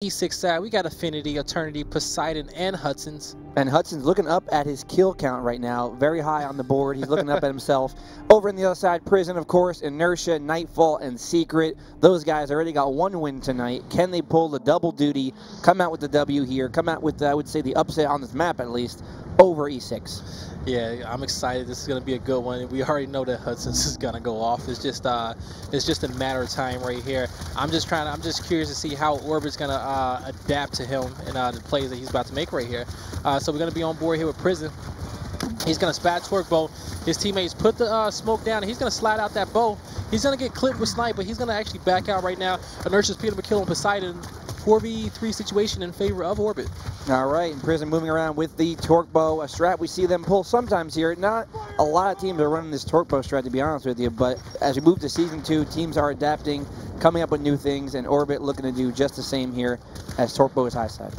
E6 side, we got Affinity, Eternity, Poseidon, and Hudson's. And Hudson's looking up at his kill count right now, very high on the board. He's looking up at himself. Over on the other side, Prison, of course, Inertia, Nightfall, and Secret. Those guys already got one win tonight. Can they pull the double duty, come out with the W here, come out with, I would say, the upset on this map at least, over E6? Yeah, I'm excited. This is going to be a good one. We already know that Hudson's is going to go off. It's just uh, it's just a matter of time right here. I'm just trying. To, I'm just curious to see how Orbit's going to uh, adapt to him and uh, the plays that he's about to make right here. Uh, so we're going to be on board here with Prison. He's going to spat Torque Bow. His teammates put the uh, smoke down, and he's going to slide out that bow. He's going to get clipped with Snipe, but he's going to actually back out right now. Inertia's picking up a kill on Poseidon. 4v3 situation in favor of Orbit. All right, and Prison moving around with the Torque Bow, a strat we see them pull sometimes here. Not a lot of teams are running this Torque Bow strat, to be honest with you, but as we move to Season 2, teams are adapting, coming up with new things, and Orbit looking to do just the same here as Torque Bow is high side.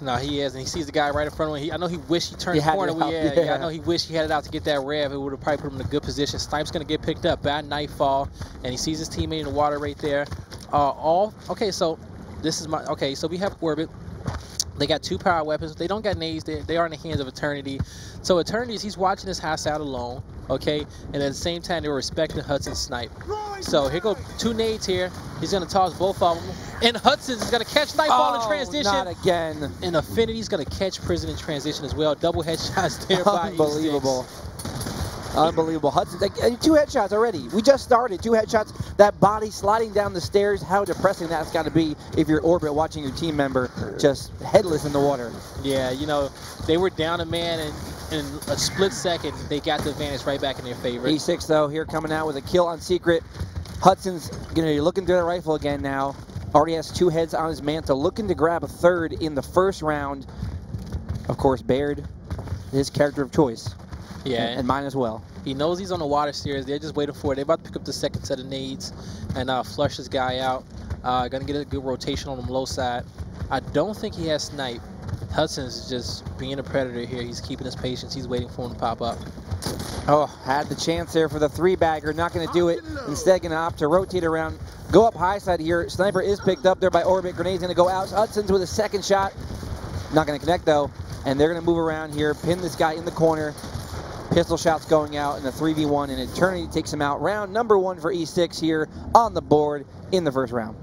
No, he is, and he sees the guy right in front of him. He, I know he wished he turned the corner. Yeah, yeah. yeah, I know he wished he had it out to get that rev. It would have probably put him in a good position. Snipe's going to get picked up by Nightfall, and he sees his teammate in the water right there. Uh, all okay, so this is my okay. So we have Orbit. They got two power weapons. They don't got nades. They, they are in the hands of Eternity. So Eternity, he's watching this house out alone, okay? And at the same time, they were respecting Hudson's snipe. So here go two nades here. He's going to toss both of them. And Hudson is going to catch Nightfall oh, in transition. not again. And Affinity's going to catch Prison in transition as well. Double headshots there by Unbelievable. Unbelievable. Hudson, like, two headshots already. We just started. Two headshots. That body sliding down the stairs. How depressing that's got to be if you're orbit watching your team member just headless in the water. Yeah, you know, they were down a man and in a split second, they got the advantage right back in their favor. E6, though, here coming out with a kill on Secret. Hudson's going to be looking through the rifle again now. Already has two heads on his mantle, looking to grab a third in the first round. Of course, Baird, his character of choice. Yeah. And, and, mine as well. He knows he's on the water stairs. They're just waiting for it. They're about to pick up the second set of nades and uh, flush this guy out. Uh, gonna get a good rotation on the low side. I don't think he has snipe. Hudson's just being a predator here. He's keeping his patience. He's waiting for him to pop up. Oh, had the chance there for the three bagger. Not going to do it. Instead, going to opt to rotate around. Go up high side here. Sniper is picked up there by Orbit. Grenade's going to go out. Hudson's with a second shot. Not going to connect though. And they're going to move around here, pin this guy in the corner. Pistol shots going out in the 3v1, and Eternity takes him out. Round number one for E6 here on the board in the first round.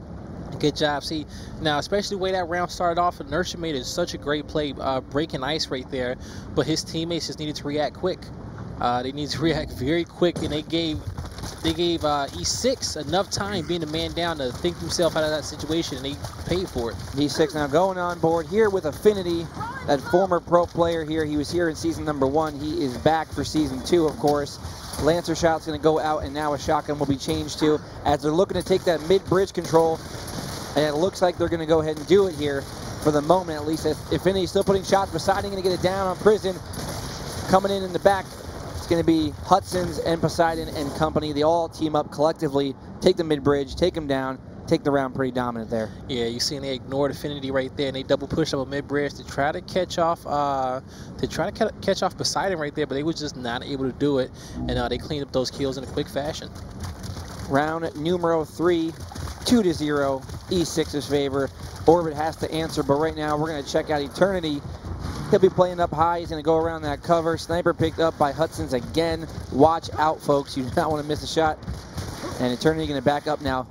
Good job. See, now, especially the way that round started off, Inertia made it such a great play, uh, breaking ice right there, but his teammates just needed to react quick. Uh, they needed to react very quick, and they gave they gave uh, E6 enough time being a man down to think himself out of that situation, and he paid for it. E6 now going on board here with Affinity, that former pro player here. He was here in season number one. He is back for season two, of course. Lancer shot's going to go out, and now a shotgun will be changed to as they're looking to take that mid-bridge control. And it looks like they're going to go ahead and do it here for the moment, at least. If Affinity's still putting shots, Poseidon going to get it down on Prison. Coming in in the back, it's going to be Hudson's and Poseidon and company. They all team up collectively, take the mid-bridge, take them down, take the round pretty dominant there. Yeah, you see they ignored Affinity right there, and they double push up a mid-bridge to try to catch off, uh, to try to catch off Poseidon right there, but they were just not able to do it, and uh, they cleaned up those kills in a quick fashion. Round numero three, two to zero, E6's favor. Orbit has to answer, but right now we're going to check out Eternity He'll be playing up high. He's going to go around that cover. Sniper picked up by Hudson's again. Watch out, folks. You do not want to miss a shot. And Eternity going to back up now.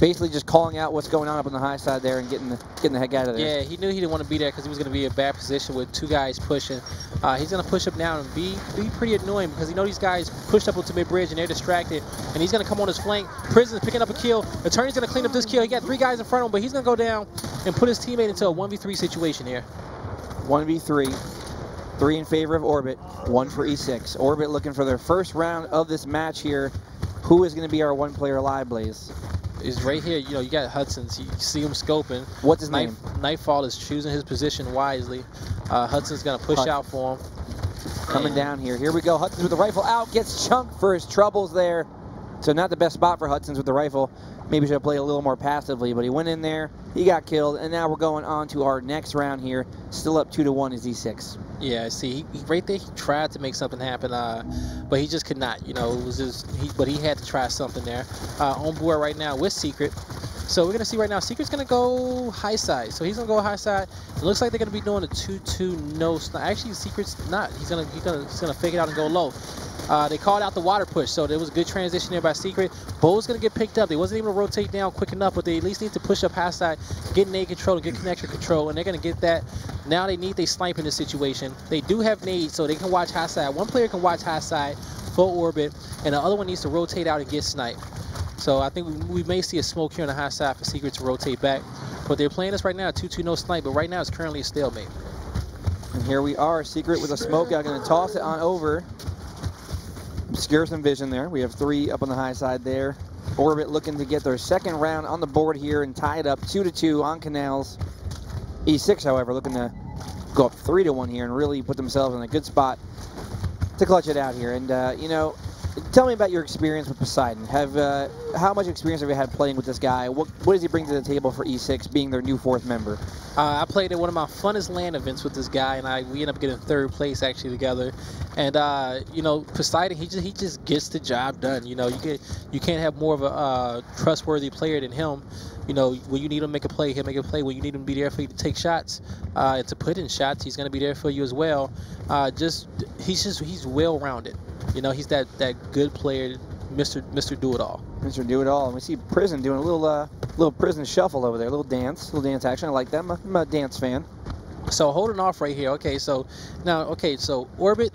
Basically just calling out what's going on up on the high side there and getting the, getting the heck out of there. Yeah, he knew he didn't want to be there because he was going to be in a bad position with two guys pushing. Uh, he's going to push up now and be be pretty annoying because he know these guys pushed up onto mid-bridge and they're distracted. And he's going to come on his flank. Prison's picking up a kill. Eternity's going to clean up this kill. He got three guys in front of him, but he's going to go down and put his teammate into a 1v3 situation here. 1v3. Three in favor of Orbit, one for E6. Orbit looking for their first round of this match here. Who is going to be our one-player live, Blaze? Is right here. You know, you got Hudson's. You see him scoping. What's his Night, name? Nightfall is choosing his position wisely. Uh, Hudson's going to push Hudson. out for him. Coming down here. Here we go. Hudson's with the rifle out. Gets chunked for his troubles there. So not the best spot for Hudson's with the rifle. Maybe should have played a little more passively, but he went in there, he got killed, and now we're going on to our next round here. Still up two to one is E6. Yeah, see, he, right there, he tried to make something happen, uh, but he just could not. You know, it was just, he, but he had to try something there. Uh, on board right now with Secret. So we're going to see right now, Secret's going to go high side. So he's going to go high side. It looks like they're going to be doing a 2-2 no snipe. Actually, Secret's not. He's going to he's gonna, he's gonna fake it out and go low. Uh, they called out the water push, so there was a good transition there by Secret. Bow's going to get picked up. They wasn't able to rotate down quick enough, but they at least need to push up high side, get nade control, and get connector control, and they're going to get that. Now they need they snipe in this situation. They do have nades, so they can watch high side. One player can watch high side, full orbit, and the other one needs to rotate out and get sniped. So I think we, may see a smoke here on the high side for Secret to rotate back. But they're playing us right now, 2-2 no snipe, but right now it's currently a stalemate. And here we are, Secret with a smoke out, going to toss it on over. Obscure some vision there. We have three up on the high side there. Orbit looking to get their second round on the board here and tie it up 2 to two on Canals. E6, however, looking to go up 3 to one here and really put themselves in a good spot to clutch it out here. And, uh, you know, tell me about your experience with Poseidon. Have uh, How much experience have you had playing with this guy? What, what does he bring to the table for E6, being their new fourth member? Uh, I played at one of my funnest LAN events with this guy, and I we ended up getting third place actually together. And uh, you know, Poseidon, he just he just gets the job done. You know, you get you can't have more of a uh, trustworthy player than him. You know, when you need him to make a play, he'll make a play. When you need him to be there for you to take shots, uh, to put in shots, he's going to be there for you as well. Uh, just he's just he's well rounded. You know, he's that that good player, Mr. Mr. Do It All. Mr. Do It All. And we see Prison doing a little uh, little Prison shuffle over there, a little dance, little dance action. I like that. I'm a, I'm a dance fan. So holding off right here. Okay, so now okay, so Orbit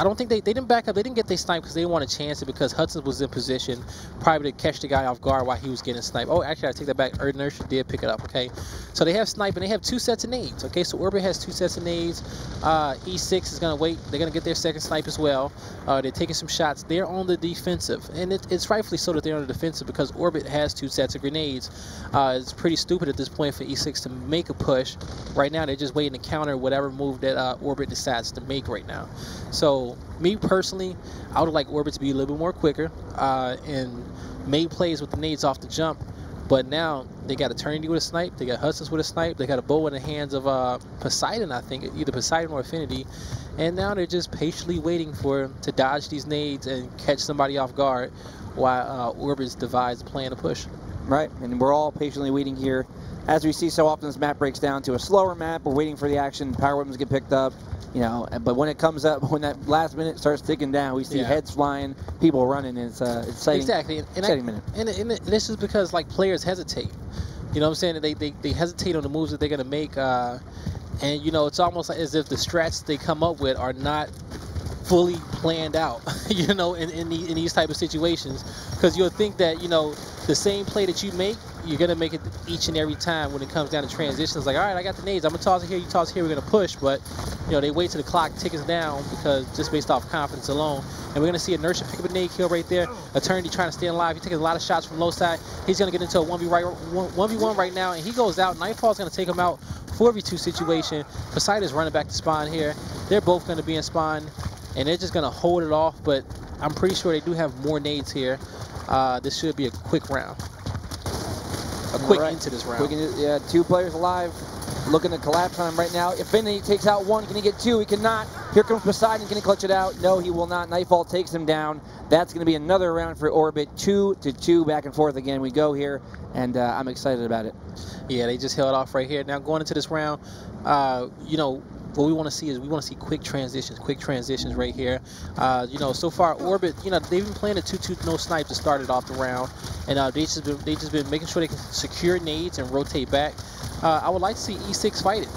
I don't think they, they didn't back up. They didn't get their snipe because they didn't want to chance it because Hudson was in position probably to catch the guy off guard while he was getting sniped. Oh, actually, I take that back. Inertia did pick it up, okay? So they have snipe and they have two sets of nades, okay? So Orbit has two sets of nades. Uh, E6 is going to wait. They're going to get their second snipe as well. Uh, they're taking some shots. They're on the defensive. And it, it's rightfully so that they're on the defensive because Orbit has two sets of grenades. Uh, it's pretty stupid at this point for E6 to make a push. Right now, they're just waiting to counter whatever move that uh, Orbit decides to make right now. So me personally, I would like Orbit to be a little bit more quicker uh, and made plays with the nades off the jump. But now they got Eternity with a snipe, they got Hudson's with a snipe, they got a bow in the hands of uh, Poseidon, I think, either Poseidon or Affinity. And now they're just patiently waiting for to dodge these nades and catch somebody off guard while uh, Orbit's divides plan to push. Right, and we're all patiently waiting here. As we see so often, this map breaks down to a slower map. We're waiting for the action. Power weapons get picked up you know. But when it comes up, when that last minute starts ticking down, we see yeah. heads flying, people running. It's uh, exciting. Exactly, and, exciting I, minute. And, and, this is because like players hesitate. You know what I'm saying? They, they, they hesitate on the moves that they're gonna make, uh, and you know it's almost like as if the strats they come up with are not fully planned out. you know, in in, the, in these type of situations, because you'll think that you know the same play that you make you're gonna make it each and every time when it comes down to transitions. Like, all right, I got the nades. I'm gonna toss it here. You toss it here. We're gonna push, but you know they wait till the clock ticks down because just based off confidence alone. And we're gonna see Inertia pick up a nade kill right there. Eternity trying to stay alive. He's taking a lot of shots from low side. He's gonna get into a 1v right 1v1 right now, and he goes out. Nightfall's gonna take him out. 4v2 situation. Poseidon's running back to spawn here. They're both gonna be in spawn, and they're just gonna hold it off. But I'm pretty sure they do have more nades here. Uh, this should be a quick round a quick right. into this round. Into, yeah, two players alive. Looking to collapse on him right now. Affinity takes out one. Can he get two? He cannot. Here comes Poseidon. Can he clutch it out? No, he will not. Nightfall takes him down. That's going to be another round for Orbit. Two to two, back and forth again. We go here, and uh, I'm excited about it. Yeah, they just held off right here. Now going into this round, uh, you know, what we want to see is we want to see quick transitions, quick transitions right here. Uh, you know, so far Orbit, you know, they've been playing a 2-2 no snipe to start it off the round, and uh, they just been they just been making sure they can secure nades and rotate back. Uh, I would like to see E6 fight it.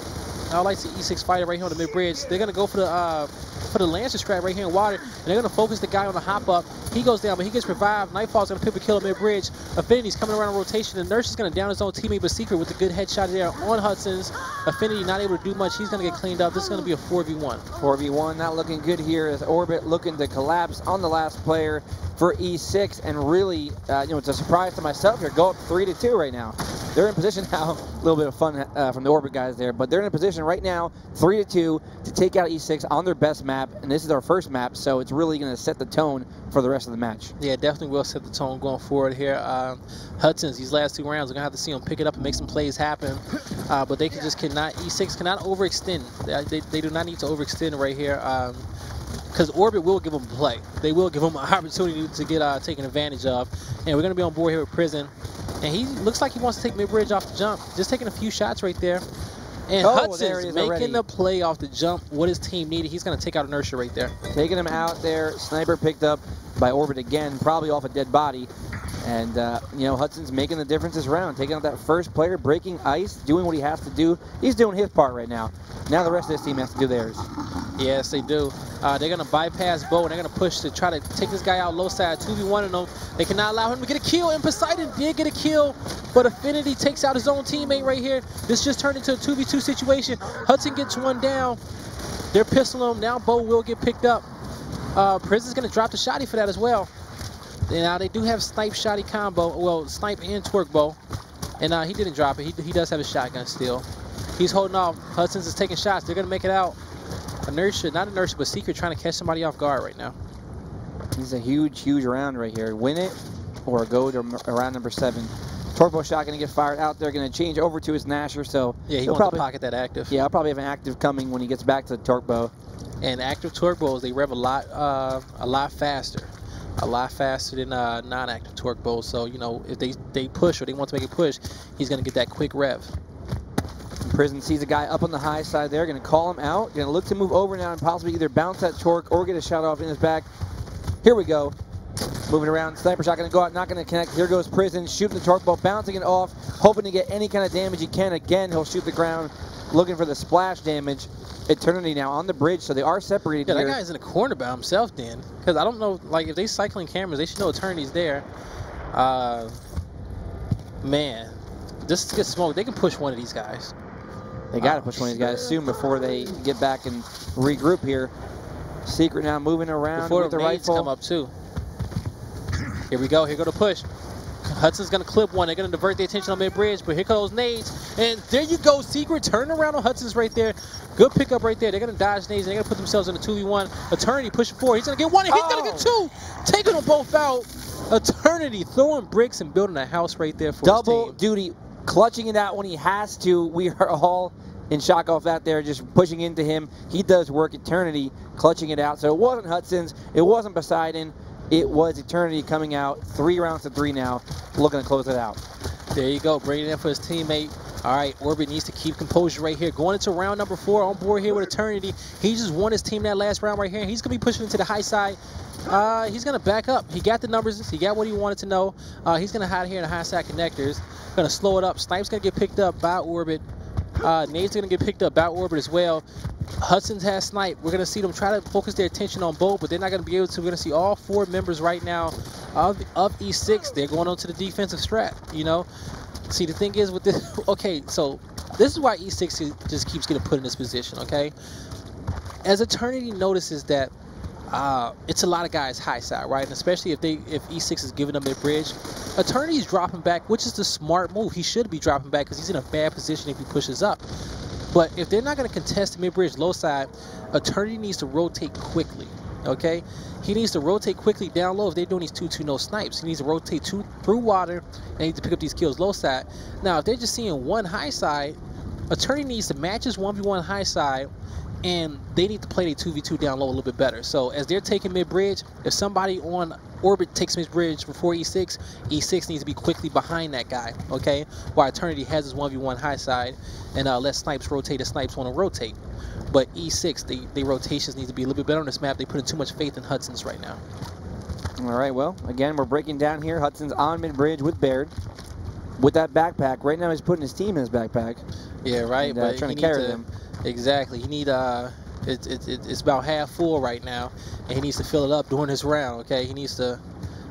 I would like to see E6 fight it right here on the mid bridge. They're gonna go for the uh, for the Lancer strat right here in water, and they're gonna focus the guy on the hop up. He goes down, but he gets revived. Nightfall's gonna pick a kill mid bridge. Affinity's coming around in rotation. The Nurse is gonna down his own teammate, but Secret with a good headshot there on Hudson's. Affinity not able to do much. He's gonna get cleaned up. This is gonna be a 4v1. 4v1, not looking good here as Orbit looking to collapse on the last player for E6, and really, uh, you know, it's a surprise to myself here. Go up three to two right now. They're in position now. A little bit of fun uh, from the Orbit guys there, but they're in a position right now, three to two, to take out E6 on their best map, and this is our first map, so it's really going to set the tone for the rest of the match. Yeah, definitely will set the tone going forward here. Uh, Hudson's these last two rounds, we're gonna have to see them pick it up and make some plays happen, uh, but they can just cannot. E6 cannot overextend. They, they, they do not need to overextend right here. Um, because Orbit will give them play. They will give them an opportunity to get uh, taken advantage of. And we're going to be on board here with Prison. And he looks like he wants to take mid-bridge off the jump. Just taking a few shots right there. And oh, Hudson's making already. the play off the jump. What his team needed. He's going to take out inertia right there. Taking him out there. Sniper picked up by Orbit again, probably off a dead body. And, uh, you know, Hudson's making the difference this round, taking out that first player, breaking ice, doing what he has to do. He's doing his part right now. Now the rest of this team has to do theirs. Yes, they do. Uh, they're going to bypass Bow, and they're going to push to try to take this guy out low side, 2v1 and them. They cannot allow him to get a kill, and Poseidon did get a kill, but Affinity takes out his own teammate right here. This just turned into a 2v2 situation. Hudson gets one down. They're pistoling him. Now Bow will get picked up. Uh, Prison's going to drop the shotty for that as well. Now they do have snipe shotty combo. Well, snipe and torque bow. And uh, he didn't drop it. He, he does have a shotgun still. He's holding off. Hudson's is taking shots. They're going to make it out. Inertia, not inertia, but Secret trying to catch somebody off guard right now. This is a huge, huge round right here. Win it or go to round number seven. Turbo shot going to get fired out there. They're going to change over to his Gnasher. So yeah, he will probably pocket that active. Yeah, I'll probably have an active coming when he gets back to the torque bow. And active torque bows, they rev a lot, uh, a lot faster a lot faster than uh, non-active torque bows. So, you know, if they, they push or they want to make a push, he's going to get that quick rev. Prison sees a guy up on the high side there, going to call him out, going to look to move over now and possibly either bounce that torque or get a shot off in his back. Here we go. Moving around, sniper shot going to go out, not going to connect. Here goes Prison, shooting the torque bow, bouncing it off, hoping to get any kind of damage he can. Again, he'll shoot the ground, looking for the splash damage. Eternity now on the bridge, so they are separated yeah, here. that guy's in a corner by himself then. Because I don't know, like, if they cycling cameras, they should know Eternity's there. Uh, man, just to get smoked. They can push one of these guys. They got to push one of these guys soon before they get back and regroup here. Secret now moving around before with the, the rifle. come up too. Here we go. Here go the push. Hudson's going to clip one. They're going to divert the attention on mid-bridge, but here comes nades. And there you go, Secret. Turn around on Hudson's right there. Good pickup right there. They're going to dodge nades. They're going to put themselves in a 2v1. Eternity pushing forward. He's going to get one, and he's oh. going to get two. Taking them both out. Eternity throwing bricks and building a house right there for Double duty. Clutching it out when he has to. We are all in shock off that there, just pushing into him. He does work Eternity, clutching it out. So it wasn't Hudson's. It wasn't Poseidon. It was Eternity coming out. Three rounds to three now, looking to close it out. There you go, bringing it in for his teammate. All right, Orbit needs to keep composure right here. Going into round number four on board here with Eternity. He just won his team that last round right here. He's going to be pushing into the high side. Uh, he's going to back up. He got the numbers. He got what he wanted to know. Uh, he's going to hide here in the high side connectors. Going to slow it up. Snipe's going to get picked up by Orbit. Uh, Nade's going to get picked up by Orbit as well. Hudson's has snipe. We're going to see them try to focus their attention on both, but they're not going to be able to. We're going to see all four members right now of, of E6. They're going on to the defensive strat, you know. See, the thing is with this, okay, so this is why E6 just keeps getting put in this position, okay? As Eternity notices that uh, it's a lot of guys high side, right? And especially if they if E6 is giving them a bridge, Eternity's dropping back, which is the smart move. He should be dropping back because he's in a bad position if he pushes up. But if they're not going to contest the mid-bridge low side, Eternity needs to rotate quickly, okay? He needs to rotate quickly down low if they're doing these 2-2 no snipes. He needs to rotate two, through water and he needs to pick up these kills low side. Now, if they're just seeing one high side, Eternity needs to match his 1v1 high side and they need to play their 2v2 down low a little bit better. So as they're taking mid-bridge, if somebody on orbit takes mid-bridge before E6, E6 needs to be quickly behind that guy, okay? While Eternity has his 1v1 high side and uh, let snipes rotate if snipes want to rotate. But E6, they, they rotations need to be a little bit better on this map. They put in too much faith in Hudson's right now. All right, well, again, we're breaking down here. Hudson's on mid-bridge with Baird. With that backpack, right now he's putting his team in his backpack. Yeah, right. And, uh, but trying to carry to, them. Exactly. He need uh, it, it, it, it's about half full right now, and he needs to fill it up during this round. Okay, he needs to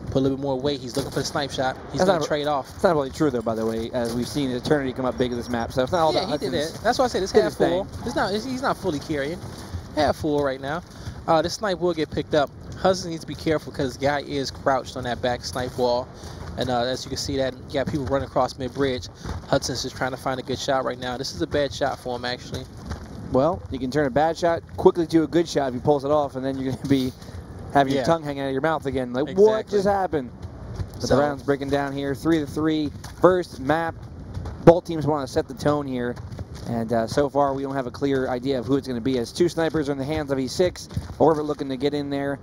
put a little bit more weight. He's looking for the snipe shot. He's going to trade off. It's not really true, though, by the way, as we've seen Eternity come up big in this map. So it's not all yeah, about he did it. That's why I said it's half full. It's not, it's, he's not fully carrying. Half full right now. Uh, this snipe will get picked up. Hudson needs to be careful because guy is crouched on that back snipe wall. And uh, as you can see that, you got people running across mid-bridge. Hudson's just trying to find a good shot right now. This is a bad shot for him, actually. Well, you can turn a bad shot quickly to a good shot if he pulls it off, and then you're going to be having yeah. your tongue hanging out of your mouth again. Like, exactly. what just happened? But so, the round's breaking down here. Three to three. First map. Both teams want to set the tone here. And uh, so far, we don't have a clear idea of who it's going to be. As two snipers are in the hands of E6. Orbit looking to get in there,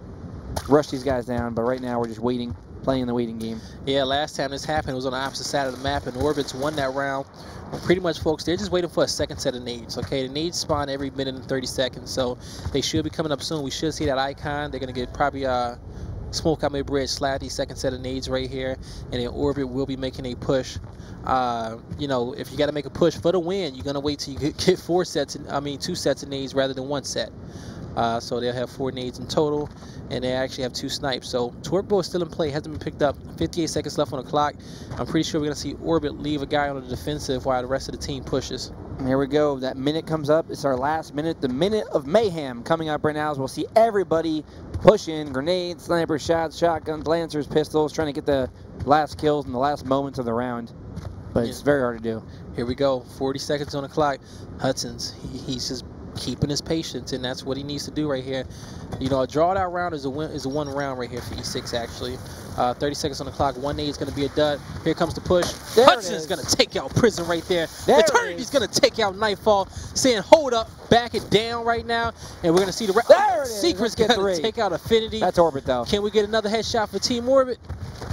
rush these guys down. But right now, we're just waiting playing the waiting game. Yeah, last time this happened, it was on the opposite side of the map, and Orbits won that round. Pretty much, folks, they're just waiting for a second set of nades, okay? The nades spawn every minute and 30 seconds, so they should be coming up soon. We should see that icon. They're going to get probably uh, Smoke out mid-bridge, Slatty, second set of nades right here, and then Orbit will be making a push. Uh, you know, if you got to make a push for the win, you're going to wait till you get four sets, I mean, two sets of nades rather than one set. Uh, so they'll have four nades in total, and they actually have two snipes. So Torque is still in play, hasn't been picked up. 58 seconds left on the clock. I'm pretty sure we're going to see Orbit leave a guy on the defensive while the rest of the team pushes. here we go. That minute comes up. It's our last minute. The minute of mayhem coming up right now as we'll see everybody pushing. Grenades, sniper shots, shotguns, lancers, pistols, trying to get the last kills in the last moments of the round. But yeah. it's very hard to do. Here we go. 40 seconds on the clock. Hudson's, he, he's just keeping his patience, and that's what he needs to do right here. You know, a draw out round is a win, is a one round right here for E6 actually. Uh, 30 seconds on the clock. One is going to be a dud. Here comes the push. There Hudson's going to take out Prison right there. there Eternity's going to take out Nightfall, saying, hold up, back it down right now. And we're going to see the there Secret's going to take out Affinity. That's Orbit, though. Can we get another headshot for Team Orbit?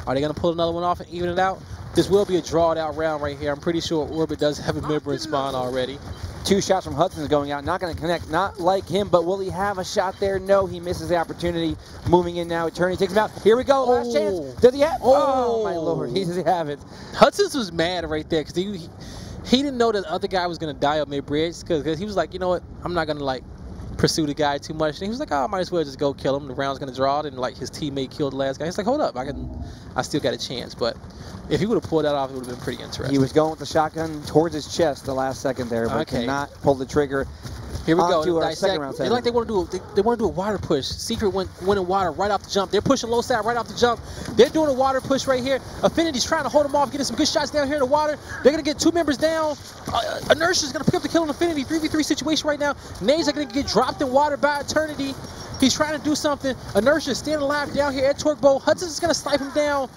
Are they going to pull another one off and even it out? This will be a drawed out round right here. I'm pretty sure Orbit does have a member in spawn already. Two shots from Hudson is going out. Not going to connect. Not like him, but will he have a shot there? No, he misses the opportunity. Moving in now. Eternity takes him out. Here we go. Last oh. chance. Does he have? Oh. oh, my lord. He does have it. Hudson's was mad right there because he, he, he didn't know that the other guy was going to die up mid-bridge because he was like, you know what? I'm not going to like pursue the guy too much. And he was like, oh, I might as well just go kill him. The round's going to draw it. And like his teammate killed the last guy. He's like, hold up. I can, I still got a chance. But if he would have pulled that off, it would have been pretty interesting. He was going with the shotgun towards his chest the last second there, but okay. could not pull the trigger. Here we go. Our second round They like they want to do. They, they want to do a water push. Secret went went in water right off the jump. They're pushing low side right off the jump. They're doing a water push right here. Affinity's trying to hold them off, getting some good shots down here in the water. They're gonna get two members down. Uh, Inertia's gonna pick up the kill on Affinity. 3v3 situation right now. Nades are gonna get dropped in water by Eternity. He's trying to do something. Inertia standing alive down here at Torque Bow. Hudson's going to snipe him down.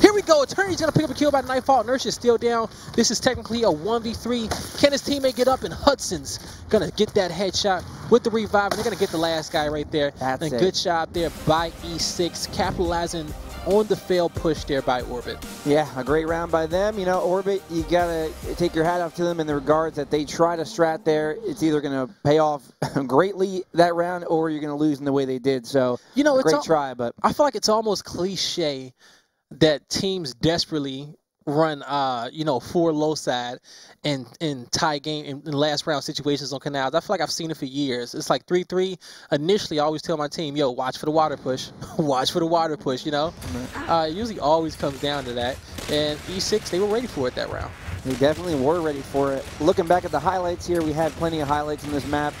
Here we go. Eternity's going to pick up a kill by Nightfall. Inertia's still down. This is technically a 1v3. Can his teammate get up? And Hudson's going to get that headshot with the revive. And they're going to get the last guy right there. That's and it. good job there by E6, capitalizing on the failed push there by Orbit. Yeah, a great round by them. You know, Orbit, you got to take your hat off to them in the regards that they try to strat there. It's either going to pay off greatly that round or you're going to lose in the way they did. So, you know, it's a great try, but I feel like it's almost cliche that teams desperately run uh you know four low side and in tie game in, in, last round situations on canals i feel like i've seen it for years. It's like 3-3 initially i always tell my team yo watch for the water push. Watch for the water push you know? Uh, it usually always comes down to that. And e6 they were ready for it that round. They definitely were ready for it. Looking back at the highlights here we had plenty of highlights in this map.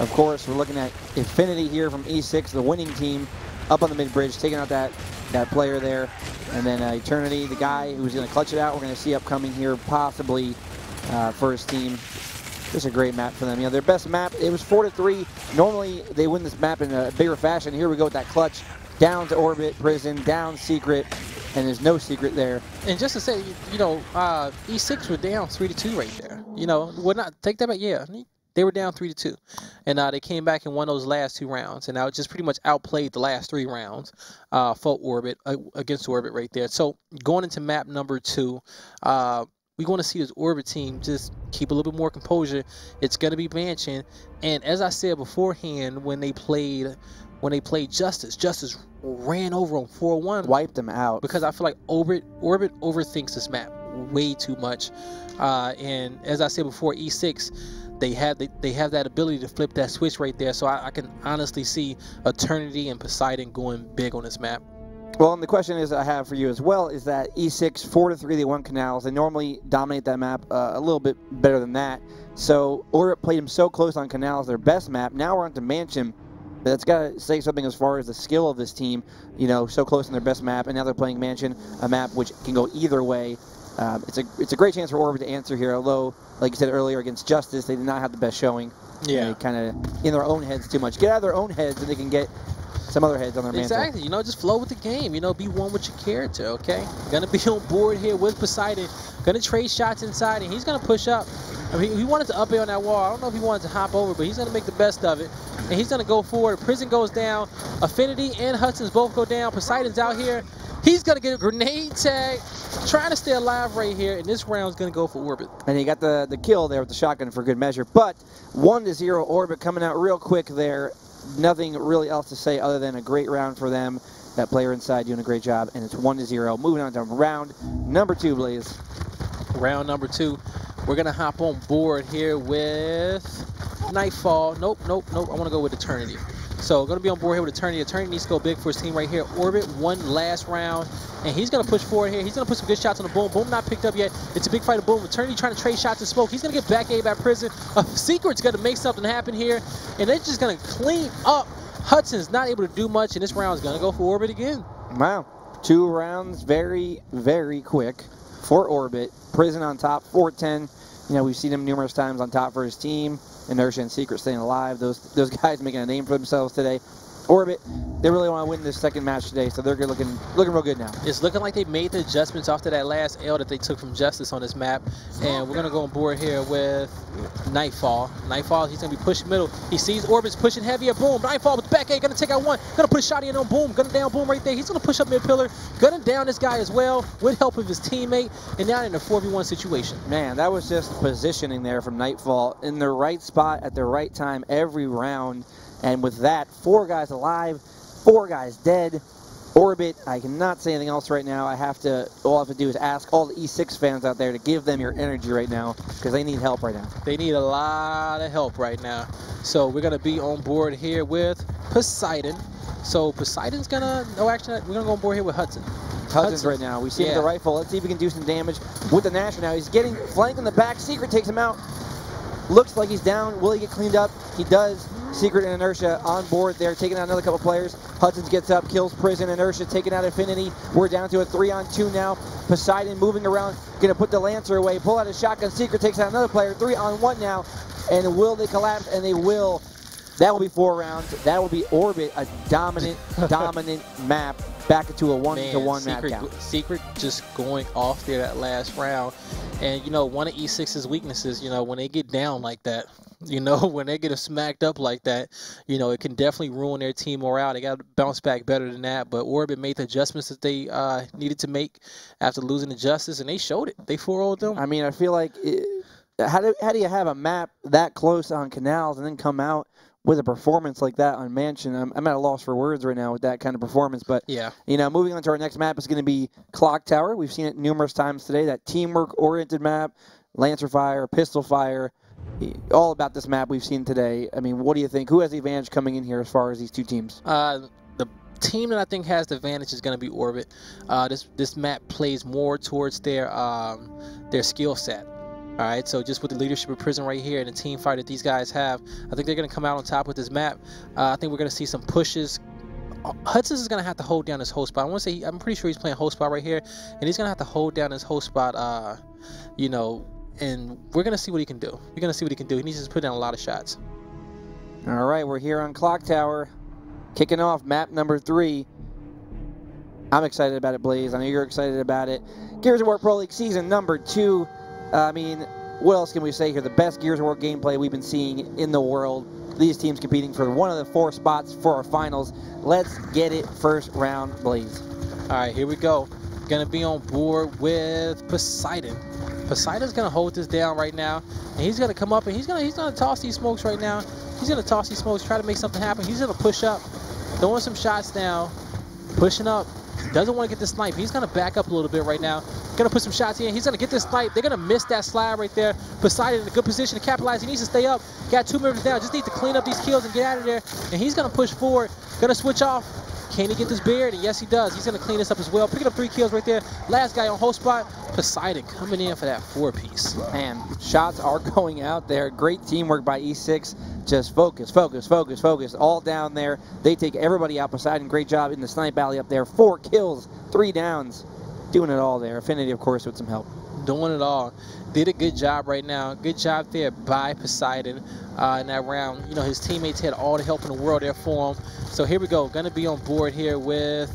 Of course we're looking at Affinity here from e6 the winning team up on the mid bridge taking out that that player there. And then uh, Eternity, the guy who's going to clutch it out, we're going to see upcoming here, possibly uh, his team. Is a great map for them. You know, their best map, it was 4 to three. Normally, they win this map in a bigger fashion. Here we go with that clutch. Down to Orbit, Prison, down Secret, and there's no secret there. And just to say, you know, uh, E6 were down 3 to 2 right there. You know, would not take that back. Yeah, they were down three to two, and uh, they came back and won those last two rounds, and now just pretty much outplayed the last three rounds uh, for Orbit uh, against Orbit right there. So going into map number two, uh, we want to see this Orbit team just keep a little bit more composure. It's going to be Mansion, and as I said beforehand, when they played when they played Justice, Justice ran over them 4-1. Wiped them out. Because I feel like Orbit Orbit overthinks this map way too much. Uh, and as I said before, E6 they have they, they have that ability to flip that switch right there. So I, I can honestly see Eternity and Poseidon going big on this map. Well, and the question is I have for you as well is that E6 four to three they won canals. They normally dominate that map uh, a little bit better than that. So Orbit played them so close on canals, their best map. Now we're on to Mansion. That's got to say something as far as the skill of this team. You know, so close on their best map, and now they're playing Mansion, a map which can go either way. Um, it's a it's a great chance for Orbit to answer here. Although, like you said earlier, against Justice, they did not have the best showing. Yeah, they kind of in their own heads too much. Get out of their own heads, and they can get some other heads on their mantle. Exactly. You know, just flow with the game. You know, be one with your character. Okay. Gonna be on board here with Poseidon. Gonna trade shots inside, and he's gonna push up. I mean, he wanted to up air on that wall. I don't know if he wanted to hop over, but he's gonna make the best of it. And he's gonna go forward. Prison goes down. Affinity and Hudson's both go down. Poseidon's out here He's going to get a grenade tag, trying to stay alive right here, and this round's going to go for Orbit. And he got the, the kill there with the shotgun for good measure. But 1 to 0 Orbit coming out real quick there. Nothing really else to say other than a great round for them. That player inside doing a great job, and it's 1 to 0. Moving on to round number two, Blaze. Round number two. We're going to hop on board here with Nightfall. Nope, nope, nope. I want to go with Eternity. So going to be on board here with Eternity. Eternity needs to go big for his team right here. Orbit, one last round. And he's going to push forward here. He's going to put some good shots on the Boom. Boom not picked up yet. It's a big fight of Boom. Eternity trying to trade shots and smoke. He's going to get back A by Prison. Secret's going to make something happen here. And they're just going to clean up. Hudson's not able to do much. And this round is going to go for Orbit again. Wow. Two rounds very, very quick for Orbit. Prison on top, 410. You know, we've seen him numerous times on top for his team. Inertia and Secret staying alive. Those those guys making a name for themselves today. Orbit, they really want to win this second match today, so they're looking looking real good now. It's looking like they made the adjustments after that last L that they took from Justice on this map. And we're going to go on board here with Nightfall. Nightfall, he's going to be pushing middle. He sees Orbit's pushing heavier. Boom. Nightfall with the back A, going to take out one. Going to put a shot in on Boom. Gunning down Boom right there. He's going to push up mid pillar. Gunning down this guy as well with help of his teammate. And now in a 4v1 situation. Man, that was just positioning there from Nightfall in the right spot at the right time every round. And with that, four guys alive, four guys dead. Orbit, I cannot say anything else right now. I have to, all I have to do is ask all the E6 fans out there to give them your energy right now because they need help right now. They need a lot of help right now. So we're going to be on board here with Poseidon. So Poseidon's going to, no, actually, we're going to go on board here with Hudson. Hudson's, Hudson's right now. We see yeah. him with the rifle. Let's see if he can do some damage with the Gnasher now. He's getting flanked in the back. Secret takes him out. Looks like he's down. Will he get cleaned up? He does. Secret and Inertia on board there, taking out another couple players. Hudson's gets up, kills Prison. Inertia taking out Affinity. We're down to a three on two now. Poseidon moving around, gonna put the Lancer away. Pull out a shotgun. Secret takes out another player. Three on one now. And will they collapse? And they will. That will be four rounds. That will be Orbit, a dominant, dominant map back into a one to one map count. Secret just going off there that last round. And you know, one of E6's weaknesses, you know, when they get down like that, you know, when they get smacked up like that, you know, it can definitely ruin their team morale. They got to bounce back better than that. But Orbit made the adjustments that they uh, needed to make after losing the Justice, and they showed it. They 4 them. I mean, I feel like it, how do how do you have a map that close on canals and then come out with a performance like that on Mansion, I'm, I'm, at a loss for words right now with that kind of performance. But yeah, you know, moving on to our next map is going to be Clock Tower. We've seen it numerous times today. That teamwork-oriented map, Lancer Fire, Pistol Fire, all about this map we've seen today. I mean, what do you think? Who has the advantage coming in here as far as these two teams? Uh, the team that I think has the advantage is going to be Orbit. Uh, this this map plays more towards their um, their skill set. All right, so just with the leadership of Prison right here and the team fight that these guys have, I think they're going to come out on top with this map. Uh, I think we're going to see some pushes. Hudson is going to have to hold down his host spot. I want to say, I'm pretty sure he's playing host spot right here, and he's going to have to hold down his host spot, uh, you know, and we're going to see what he can do. We're going to see what he can do. He needs to put down a lot of shots. All right, we're here on Clock Tower, kicking off map number three. I'm excited about it, Blaze. I know you're excited about it. Gears of War Pro League season number two. I mean, what else can we say here? The best Gears of War gameplay we've been seeing in the world. These teams competing for one of the four spots for our finals. Let's get it first round, Blaze. All right, here we go. Gonna be on board with Poseidon. Poseidon's gonna hold this down right now, and he's gonna come up and he's gonna he's gonna toss these smokes right now. He's gonna toss these smokes, try to make something happen. He's gonna push up, throwing some shots now, pushing up. Doesn't want to get the snipe. He's gonna back up a little bit right now. Gonna put some shots in. He's gonna get this snipe. They're gonna miss that slide right there. Poseidon in a good position to capitalize. He needs to stay up. Got two members down. Just need to clean up these kills and get out of there. And he's gonna push forward. Gonna switch off. Can he get this beard? And yes, he does. He's going to clean this up as well. Picking up three kills right there. Last guy on host spot, Poseidon coming in for that four-piece. Man, shots are going out there. Great teamwork by E6. Just focus, focus, focus, focus. All down there. They take everybody out. Poseidon, great job in the snipe alley up there. Four kills, three downs. Doing it all there. Affinity, of course, with some help. Doing it all. Did a good job right now. Good job there by Poseidon uh, in that round. You know, his teammates had all the help in the world there for him. So here we go. Going to be on board here with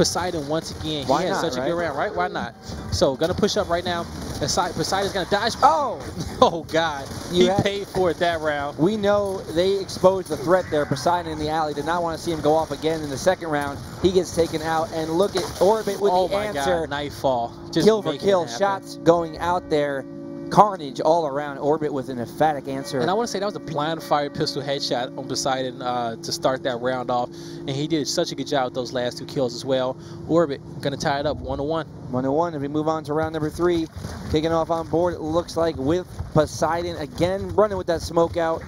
Poseidon once again. Why he had not, such right? a good round, right? Why not? So gonna push up right now. Poseidon, Poseidon's gonna dodge. Oh! Oh God, You he had- paid for it that round. We know they exposed the threat there. Poseidon in the alley did not want to see him go off again in the second round. He gets taken out, and look at Orbit with oh the my answer. God, Nightfall. Just kill for kill, shots going out there. Carnage all around. Orbit with an emphatic answer. And I want to say that was a blind fire pistol headshot on Poseidon uh, to start that round off. And he did such a good job with those last two kills as well. Orbit going to tie it up one to one. One to one. If we move on to round number three, kicking off on board, it looks like with Poseidon again running with that smoke out.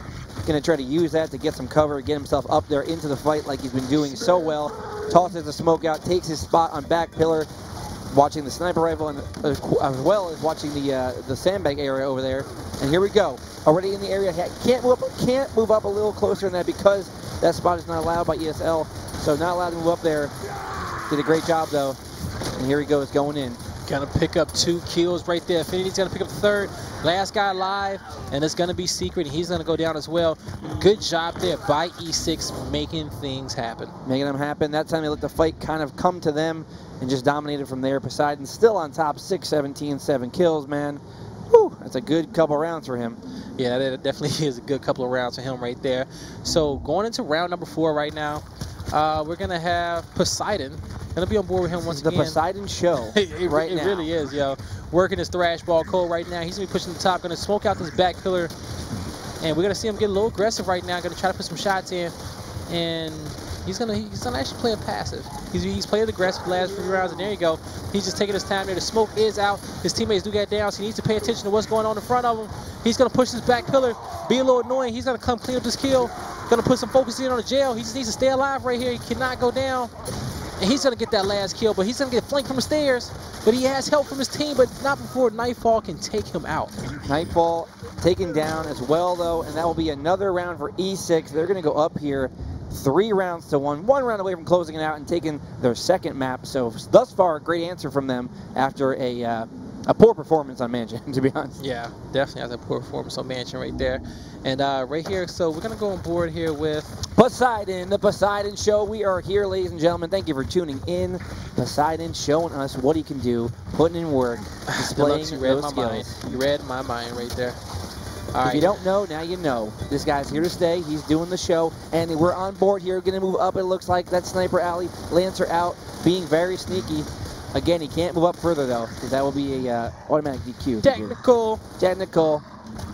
Going to try to use that to get some cover, get himself up there into the fight like he's been doing so well. Tosses the smoke out, takes his spot on back pillar, watching the sniper rifle and uh, as well as watching the uh, the sandbag area over there. And here we go. Already in the area, can't move up, can't move up a little closer than that because that spot is not allowed by ESL. So not allowed to move up there. Did a great job though. And here he goes, going in. Gonna pick up two kills right there. Affinity's gonna pick up the third. Last guy alive, and it's gonna be secret. He's gonna go down as well. Good job there by E6 making things happen. making them happen. That time they let the fight kind of come to them and just dominated from there. Poseidon still on top, 6 17, 7 kills, man. Whew, that's a good couple rounds for him. Yeah, that definitely is a good couple of rounds for him right there. So going into round number four right now, uh, we're gonna have Poseidon. Gonna be on board with him once This the again. Poseidon show it, it- right it now. really is, yo. Working his thrash ball cold right now. He's gonna be pushing the top, gonna smoke out this back pillar, and we're gonna see him get a little aggressive right now. Gonna try to put some shots in, and he's gonna he's gonna actually play it passive. He's he's played aggressive the last few rounds, and there you go. He's just taking his time there. The smoke is out. His teammates do get down, so he needs to pay attention to what's going on in front of him. He's gonna push his back pillar, be a little annoying. He's gonna come clean up this kill. Gonna put some focus in on the jail. He just needs to stay alive right here. He cannot go down. And he's to get that last kill, but he's to get flanked from the stairs. But he has help from his team, but not before Nightfall can take him out. Nightfall taken down as well, though, and that will be another round for E6. They're to go up here three rounds to one, one round away from closing it out and taking their second map. So thus far, a great answer from them after a uh, a poor performance on Mansion, to be honest. Yeah, definitely has a poor performance on Mansion right there. And uh, right here, so we're going to go on board here with Poseidon, the Poseidon Show. We are here, ladies and gentlemen. Thank you for tuning in. Poseidon showing us what he can do, putting in work, displaying Deluxe, you read my mind. skills. You read my mind right there. All If right. you don't know, now you know. This guy's here to stay. He's doing the show, and we're on board here. Going to move up. It looks like that sniper alley. Lancer out, being very sneaky. Again, he can't move up further though, because that will be a uh, automatic DQ. Technical. Technical.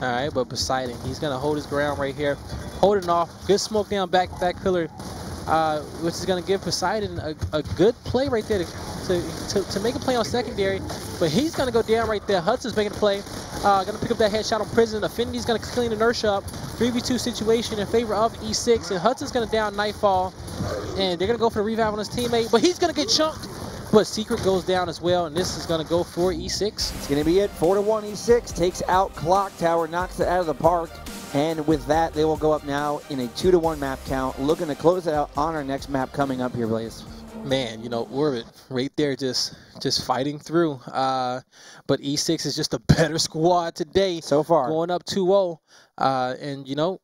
All right, but Poseidon, he's going to hold his ground right here. Holding off. Good smoke down back that pillar, uh, which is going to give Poseidon a, a good play right there to, to, to, to make a play on secondary. But he's going to go down right there. Hudson's making a play. Uh, to pick up that headshot on Prison. Affinity's to clean inertia up. 3v2 situation in favor of E6. And Hudson's to down Nightfall. And they're to go for the revive on his teammate. But he's to get chunked. But Secret goes down as well. And this is going to go for E E6. It's going to be it. 4 to 1 E6 takes out Clock Tower, knocks it out of the park. And with that, they will go up now in a 2 to 1 map count, looking to close it out on our next map coming up here, Blaze. Man, you know, Orbit right there just just fighting through. Uh, but E6 is just a better squad today. So far. Going up 2-0. Uh, and, you know,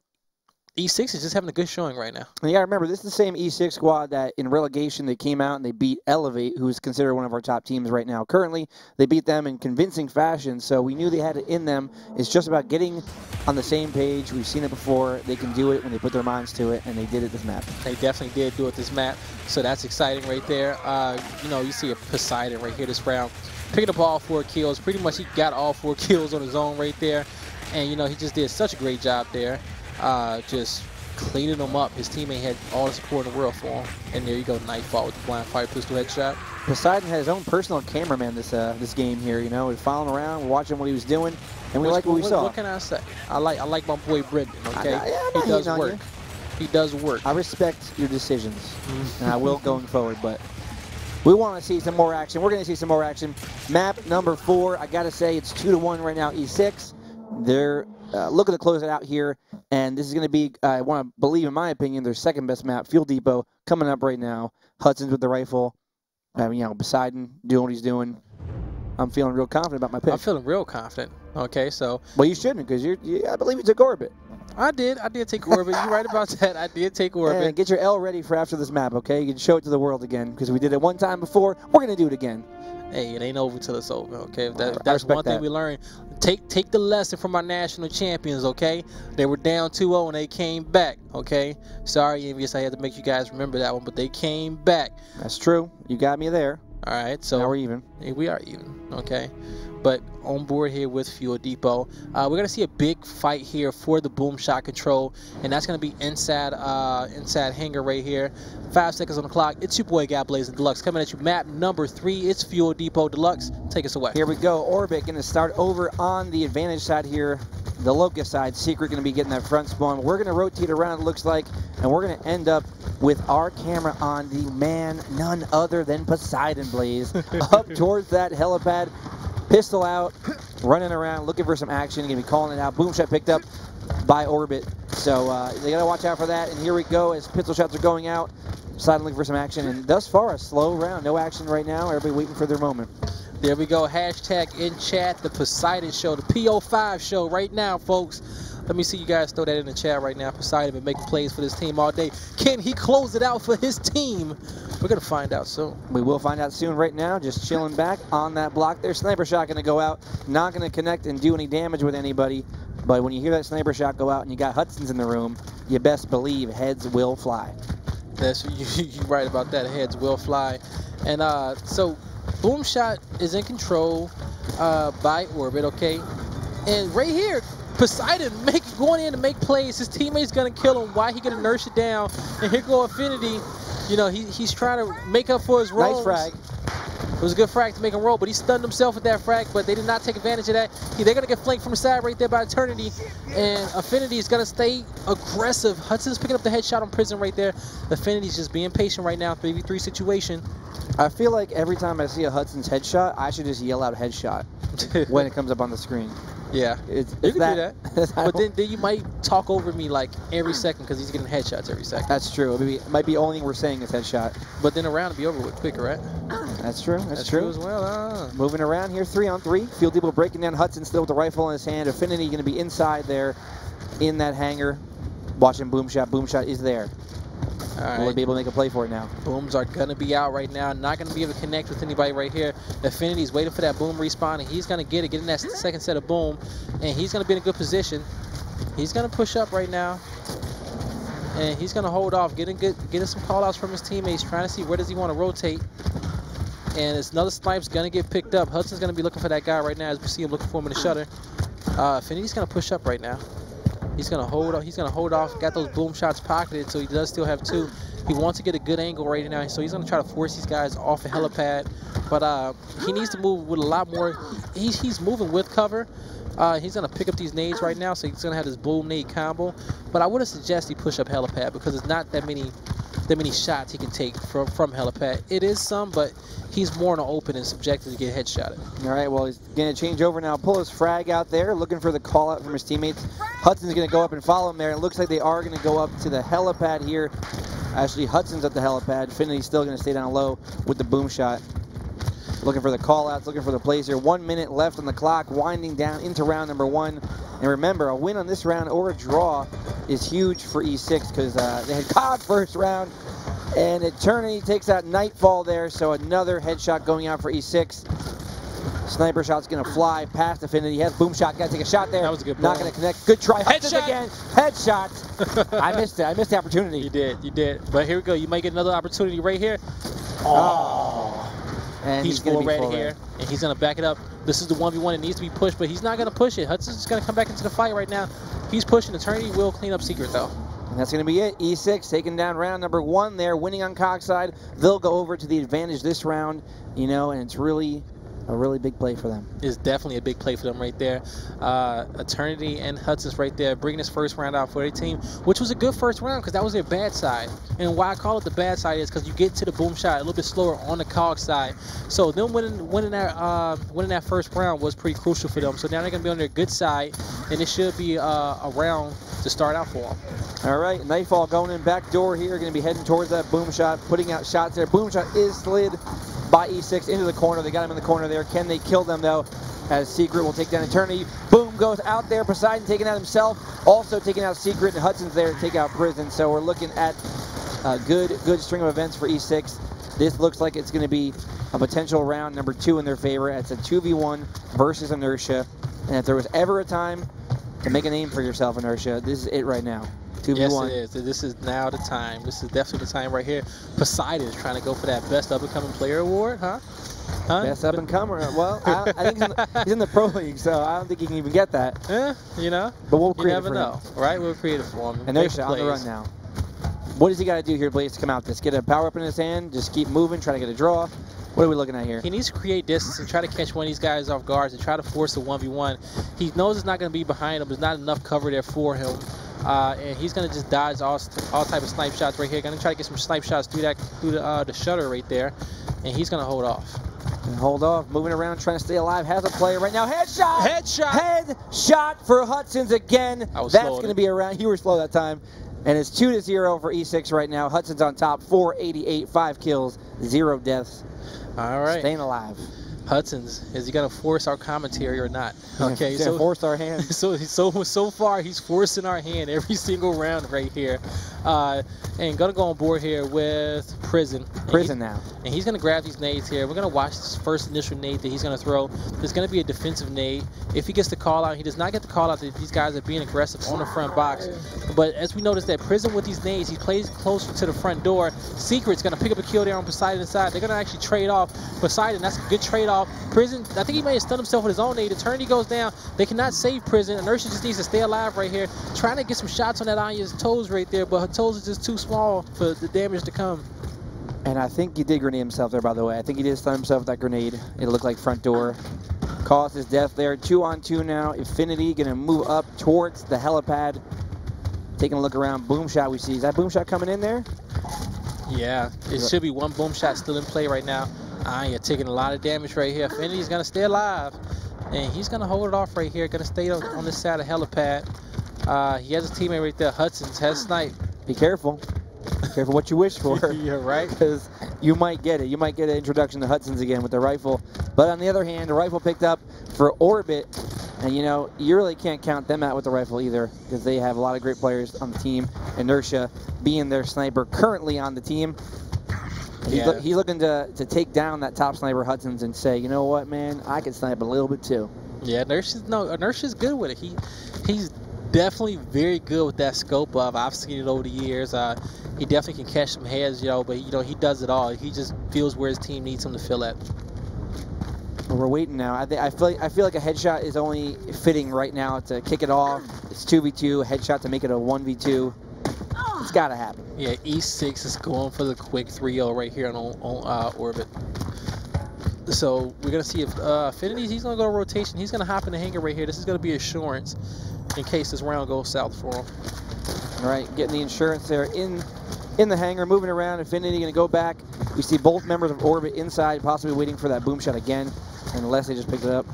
E6 is just having a good showing right now. And you got to remember, this is the same E6 squad that in relegation they came out and they beat Elevate, who's considered one of our top teams right now. Currently, they beat them in convincing fashion, so we knew they had it in them. It's just about getting on the same page. We've seen it before. They can do it when they put their minds to it, and they did it this map. They definitely did do it this map. So that's exciting right there. Uh, you know, you see a Poseidon right here this round. Picking up all four kills. Pretty much he got all four kills on his own right there. And, you know, he just did such a great job there. Uh, just cleaning them up. His teammate had all the support in the world for him. And there you go, Nightfall with the blind fire pistol headshot. Poseidon had his own personal cameraman this uh, this game here. You know, we're following around, we're watching what he was doing, and we like what we what, saw. What can I say? I like I like my boy Brendan. Okay, I- yeah, he does work. He does work. I respect your decisions, Mm-hmm. and I will going forward. But we want to see some more action. We're going to see some more action. Map number four. I got to say, it's two to one right now. E6. They're uh, looking to close it out here, and this is going to be. I want to believe, in my opinion, their second best map. Fuel Depot coming up right now. Hudson's with the rifle. I mean, you know, Poseidon doing what he's doing. I'm feeling real confident about my pick. I'm feeling real confident. Okay, so well, you shouldn't, because you're. You, I believe you took orbit. I did. I did take Orbit. You're right about that. I did take Orbit. And get your L ready for after this map, okay? You can show it to the world again because we did it one time before. We're going to do it again. Hey, it ain't over till it's over, okay? That, that's one thing that. we learned. Take take the lesson from our national champions, okay? They were down 2-0 and they came back, okay? Sorry, EnVyUs, I had to make you guys remember that one, but they came back. That's true. You got me there. All right, so now we're even. We are even, okay? But on board here with Fuel Depot, uh, we're gonna see a big fight here for the boom shot control, and that's gonna be inside uh, inside hangar right here. Five seconds on the clock. It's your boy God Blazing Deluxe coming at you. Map number three. It's Fuel Depot Deluxe. Take us away. Here we go. Orbit gonna start over on the advantage side here the Locust side. Secret going to be getting that front spawn. We're going to rotate around, it looks like, and we're going to end up with our camera on the man, none other than Poseidon Blaze, up towards that helipad. Pistol out, running around, looking for some action. Going to be calling it out. Boom shot picked up by Orbit. So uh, they got to watch out for that. And here we go as pistol shots are going out. Poseidon looking for some action. And thus far, a slow round. No action right now. Everybody waiting for their moment. There we go. Hashtag in chat, the Poseidon Show, the PO5 show right now, folks. Let me see you guys throw that in the chat right now. Poseidon been making plays for this team all day. Can he close it out for his team? We're going to find out soon. We will find out soon right now. Just chilling back on that block there. Sniper shot going to go out. Not going to connect and do any damage with anybody. But when you hear that sniper shot go out and you got Hudson's in the room, you best believe heads will fly. That's you, you're right about that. Heads will fly. And uh, so Boom Shot is in control uh, by Orbit, okay? And right here, Poseidon make, going in to make plays. His teammate's going to kill him. Why he going to nurse it down? And here go Affinity. You know, he, he's trying to make up for his roles. Nice frag. It was a good frag to make him roll, but he stunned himself with that frag, but they did not take advantage of that. They're going to get flanked from the side right there by Eternity, and Affinity is going to stay aggressive. Hudson's picking up the headshot on Prison right there. Affinity's just being patient right now, 3v3 situation. I feel like every time I see a Hudson's headshot, I should just yell out headshot when it comes up on the screen. Yeah, it's, it's you can that, do that. but then, then you might talk over me like every second because he's getting headshots every second. That's true. It might be only we're saying is headshot. But then around will be over with quicker, right? That's true. That's, That's true. true. as well. Ah. Moving around here, three on three. Fuel Depot breaking down Hudson still with the rifle in his hand. Affinity going to be inside there in that hangar. Watching Boom Shot. Boom Shot is there. Right. Will he be able to make a play for it now? Booms are going to be out right now. Not going to be able to connect with anybody right here. Affinity's waiting for that boom respawn, and he's going to get it, get in that second set of boom, and he's going to be in a good position. He's going to push up right now, and he's going to hold off, getting good, getting some call-outs from his teammates, trying to see where does he want to rotate. And it's another snipe's going to get picked up. Hudson's going to be looking for that guy right now as we see him looking for him in the shutter. Uh, Affinity's going to push up right now. He's gonna hold. Off. He's gonna hold off. Got those boom shots pocketed, so he does still have two. He wants to get a good angle right now, so he's gonna try to force these guys off the helipad. But uh, he needs to move with a lot more. He's he's moving with cover. Uh, he's gonna pick up these nades right now, so he's gonna have this boom nade combo. But I would suggest he push up helipad because it's not that many that many shots he can take from from helipad. It is some, but he's more in the open and subjected to get headshotted. All right, well, he's going to change over now, pull his frag out there, looking for the call out from his teammates. Hudson's going to go up and follow him there. It looks like they are going to go up to the helipad here. Actually, Hudson's at the helipad. Finity's still going to stay down low with the boom shot. Looking for the call outs, looking for the plays here. One minute left on the clock, winding down into round number one. And remember, a win on this round or a draw is huge for E6 because uh, they had caught first round and Eternity takes out Nightfall there, so another headshot going out for E6. Sniper shot's gonna fly past Affinity. He has boom shot. Gotta take a shot there. That was a good. Not gonna connect. Good try. Headshot again. Headshot. I missed it. I missed the opportunity. You did. You did. But here we go. You might get another opportunity right here. Oh. And he's, he's full red here, red. and he's gonna back it up. This is the one v one. It needs to be pushed, but he's not gonna push it. Hudson's gonna come back into the fight right now. He's pushing. Eternity will clean up secret though. And that's going to be it. E6 taking down round number one there, winning on cog side. They'll go over to the advantage this round, you know, and it's really a really big play for them. It's definitely a big play for them right there. Uh, Eternity and Hudson's right there bringing this first round out for their team, which was a good first round because that was their bad side. And why I call it the bad side is because you get to the boom shot a little bit slower on the cog side. So them winning winning that uh, winning that first round was pretty crucial for them. So now they're gonna be on their good side, and it should be uh, a round to start out for them. All right, Nightfall going in back door here, going to be heading towards that boom shot, putting out shots there. Boom shot is slid by E6 into the corner. They got him in the corner there. Can they kill them though? As Secret will take down Eternity. Boom goes out there. Poseidon taking out himself, also taking out Secret, and Hudson's there to take out Prison. So we're looking at a good, good string of events for E6. This looks like it's going to be a potential round number two in their favor. It's a 2v1 versus Inertia. And if there was ever a time to make a name for yourself, Inertia, this is it right now. 2v1. Yes, it is. This is now the time. This is definitely the time right here. Poseidon is trying to go for that Best Up-and-Coming Player Award, huh? Huh? Best up and comer. Well, I, I think he's in, the, he's in, the, pro league, so I don't think he can even get that. Yeah, you know. But we'll create you never know, him. right? We'll create it for him. And there's on the run now. What does he got to do here, Blaze, to come out this? Get a power up in his hand, just keep moving, try to get a draw. What are we looking at here? He needs to create distance and try to catch one of these guys off guards and try to force a 1v1. He knows it's not going to be behind him. There's not enough cover there for him. Uh, and he's going to just dodge all, all type of snipe shots right here. Going to try to get some snipe shots through that through the, uh, the shutter right there. And he's going to hold off. And hold off, moving around, trying to stay alive. Has a player right now. Headshot! Headshot! Headshot for Hudson's again. That's going to be around. You were slow that time. And it's 2 to 0 for E6 right now. Hudson's on top, 488, 5 kills, 0 deaths. All right. Staying alive. Hudson's is he gonna force our commentary or not? Okay, so force our hand. So so so far he's forcing our hand every single round right here, uh, and gonna go on board here with prison. Prison now. And he's gonna grab these nades here. We're gonna watch this first initial nade that he's gonna throw. There's gonna be a defensive nade. If he gets the call out, he does not get the call out that these guys are being aggressive on the front box. But as we notice that prison with these nades, he plays closer to the front door. Secret's gonna pick up a kill there on Poseidon's side. They're gonna actually trade off Poseidon. That's a good trade off. Uh, prison, I think he may have stunned himself with his own nade. Eternity goes down. They cannot save Prison. Inertia just needs to stay alive right here. Trying to get some shots on that Anya's toes right there, but her toes are just too small for the damage to come. And I think he did grenade himself there, by the way. I think he did stun himself with that grenade. It looked like front door. Caused his death there. Two on two now. Affinity going to move up towards the helipad. Taking a look around. Boom shot we see. Is that boom shot coming in there? Yeah, it should be one boom shot still in play right now. Anya taking a lot of damage right here. Affinity's gonna stay alive. And he's gonna hold it off right here. Gonna stay on, on this side of helipad. Uh, he has a teammate right there. Hudson's has snipe. Be careful. Be careful what you wish for. You're right. Because you might get it. You might get an introduction to Hudson's again with the rifle. But on the other hand, the rifle picked up for Orbit. And you know, you really can't count them out with the rifle either because they have a lot of great players on the team. Inertia being their sniper currently on the team. He's, yeah. he's, looking to, to take down that top sniper Hudson's and say, you know what, man, I can snipe a little bit too. Yeah, Inertia's no, Inertia's good with it. He he's definitely very good with that scope of. I've seen it over the years. Uh, he definitely can catch some heads, you know, but you know he does it all. He just feels where his team needs him to fill at. Well, we're waiting now. I, I feel like, I feel like a headshot is only fitting right now to kick it off. It's two v two. Headshot to make it a one v two. It's got to happen. Yeah, E6 is going for the quick 3-0 right here on, on uh, Orbit. So we're to see if uh, Affinity, he's going to go to rotation. He's going to hop in the hangar right here. This is going to be assurance in case this round goes south for him. All right, getting the insurance there in in the hangar, moving around. Affinity going to go back. We see both members of Orbit inside, possibly waiting for that boom shot again, unless they just picked it up.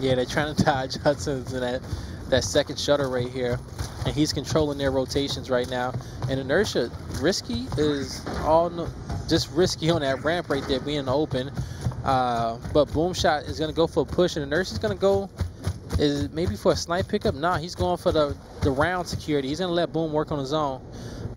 Yeah, they're trying to dodge Hudson's in that, that second shutter right here and he's controlling their rotations right now. And Inertia, risky is all no, just risky on that ramp right there, being open. Uh, but Boomshot is going to go for a push, and inertia is going to go is maybe for a snipe pickup. Nah, he's going for the the round security. He's going to let Boom work on his own.